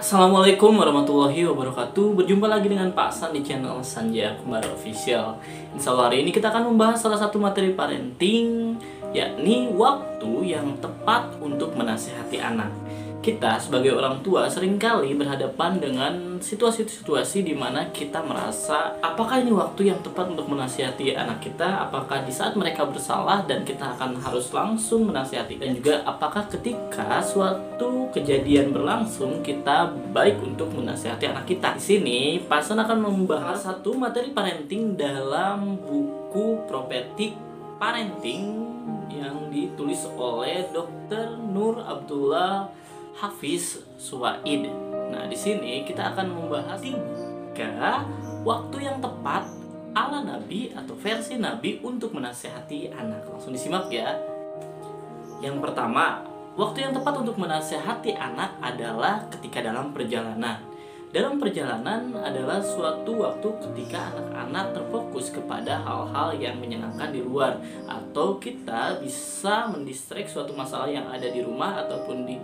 Assalamualaikum warahmatullahi wabarakatuh. Berjumpa lagi dengan Pak San di channel Sanja Kembar Official. Insya Allah hari ini kita akan membahas salah satu materi parenting Yakni waktu yang tepat untuk menasehati anak kita sebagai orang tua sering kali berhadapan dengan situasi-situasi di mana kita merasa apakah ini waktu yang tepat untuk menasihati anak kita apakah di saat mereka bersalah dan kita akan harus langsung menasihati dan juga apakah ketika suatu kejadian berlangsung kita baik untuk menasihati anak kita di sini Pasan akan membahas satu materi parenting dalam buku Propetik Parenting yang ditulis oleh Dr. Nur Abdullah Hafiz Suwaid. Nah, di sini kita akan membahas tiga waktu yang tepat ala Nabi atau versi Nabi untuk menasehati anak. Langsung disimak ya. Yang pertama, waktu yang tepat untuk menasehati anak adalah ketika dalam perjalanan. Dalam perjalanan adalah suatu waktu ketika anak-anak terfokus kepada hal-hal yang menyenangkan di luar atau kita bisa mendistrek suatu masalah yang ada di rumah ataupun di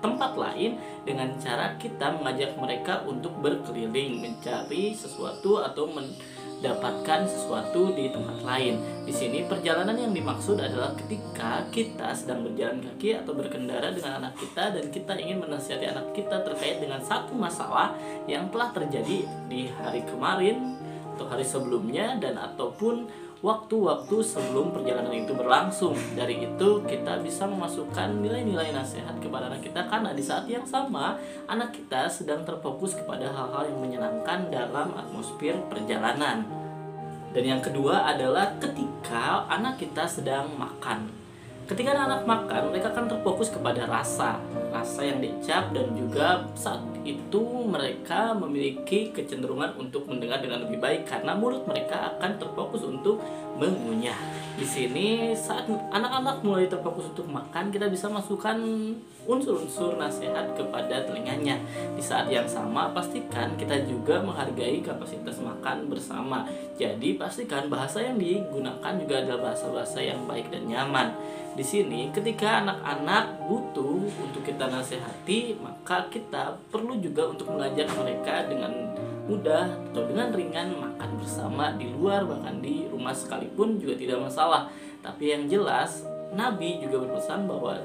tempat lain dengan cara kita mengajak mereka untuk berkeliling mencari sesuatu atau mendapatkan sesuatu di tempat lain. Di sini perjalanan yang dimaksud adalah ketika kita sedang berjalan kaki atau berkendara dengan anak kita dan kita ingin menasihati anak kita terkait dengan satu masalah yang telah terjadi di hari kemarin atau hari sebelumnya dan ataupun waktu-waktu sebelum perjalanan itu berlangsung. Dari itu kita bisa memasukkan nilai-nilai nasihat kepada anak kita karena di saat yang sama anak kita sedang terfokus kepada hal-hal yang menyenangkan dalam atmosfer perjalanan. Dan yang kedua adalah ketika anak kita sedang makan. Ketika anak-anak makan, mereka akan terfokus kepada rasa, rasa yang dicap dan juga saat itu mereka memiliki kecenderungan untuk mendengar dengan lebih baik karena mulut mereka akan terfokus untuk mengunyah. Di sini saat anak-anak mulai terfokus untuk makan, kita bisa masukkan unsur-unsur nasihat kepada telinganya. Di saat yang sama, pastikan kita juga menghargai kapasitas makan bersama. Jadi pastikan bahasa yang digunakan juga adalah bahasa-bahasa yang baik dan nyaman. Di sini ketika anak-anak butuh untuk kita nasihati, maka kita perlu juga untuk mengajak mereka dengan mudah atau dengan ringan makan bersama di luar bahkan di rumah sekalipun juga tidak masalah. Tapi yang jelas Nabi juga berpesan bahwa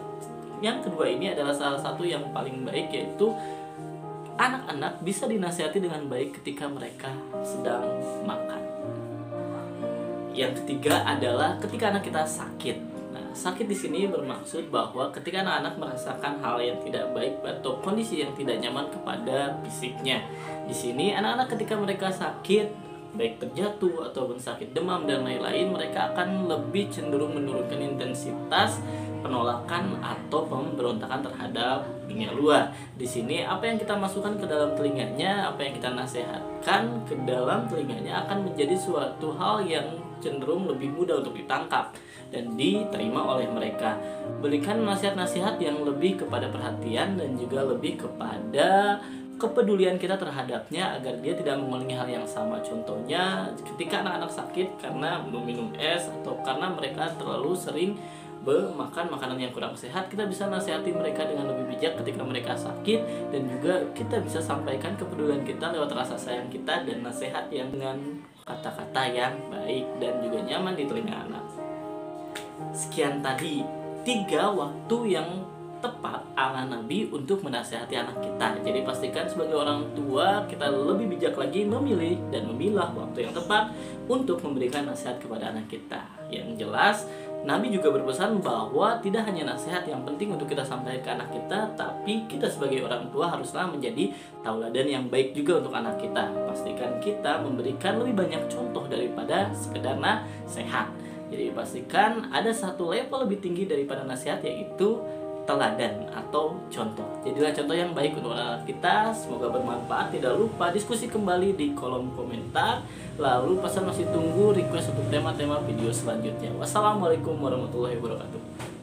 yang kedua ini adalah salah satu yang paling baik yaitu anak-anak bisa dinasihati dengan baik ketika mereka sedang makan. Yang ketiga adalah ketika anak kita sakit sakit di sini bermaksud bahwa ketika anak-anak merasakan hal yang tidak baik atau kondisi yang tidak nyaman kepada fisiknya. Di sini anak-anak ketika mereka sakit baik terjatuh ataupun sakit demam dan lain-lain mereka akan lebih cenderung menurunkan intensitas penolakan atau pemberontakan terhadap dunia luar. Di sini apa yang kita masukkan ke dalam telinganya, apa yang kita nasihatkan ke dalam telinganya akan menjadi suatu hal yang cenderung lebih mudah untuk ditangkap dan diterima oleh mereka. Berikan nasihat-nasihat yang lebih kepada perhatian dan juga lebih kepada kepedulian kita terhadapnya agar dia tidak mengulangi hal yang sama. Contohnya, ketika anak-anak sakit karena meminum es atau karena mereka terlalu sering makan makanan yang kurang sehat, kita bisa nasihati mereka dengan lebih bijak ketika mereka sakit dan juga kita bisa sampaikan kepedulian kita lewat rasa sayang kita dan nasihat yang dengan kata-kata yang baik dan juga nyaman di telinga anak. Sekian tadi tiga waktu yang tepat ala Nabi untuk menasehati anak kita. Jadi pastikan sebagai orang tua kita lebih bijak lagi memilih dan memilah waktu yang tepat untuk memberikan nasihat kepada anak kita. Yang jelas Nabi juga berpesan bahwa tidak hanya nasihat yang penting untuk kita sampaikan ke anak kita, tapi kita sebagai orang tua haruslah menjadi tauladan yang baik juga untuk anak kita. Pastikan kita memberikan lebih banyak contoh daripada sekedar nasihat. Jadi pastikan ada satu level lebih tinggi daripada nasihat yaitu teladan atau contoh. Jadilah contoh yang baik untuk anak kita. Semoga bermanfaat. Tidak lupa diskusi kembali di kolom komentar. Lalu pesan masih tunggu request untuk tema-tema video selanjutnya. Wassalamualaikum warahmatullahi wabarakatuh.